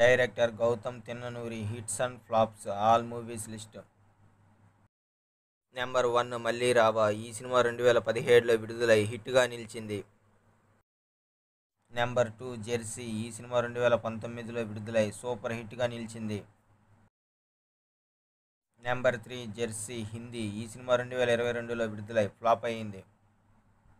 Director Gowtam Tinnanuri hits and flops all movies list. Number one Malli Raava. ఈ cinema రెండు వేల పదిహేడులో విడుదలై హిట్గా నిలిచింది. నెంబర్ టూ జెర్సీ ఈ సినిమా రెండు వేల పంతొమ్మిదిలో విడుదలై సూపర్ హిట్గా నిలిచింది. నెంబర్ త్రీ జెర్సీ హిందీ ఈ సినిమా రెండు వేల ఇరవై రెండులో విడుదలై ఫ్లాప్ అయింది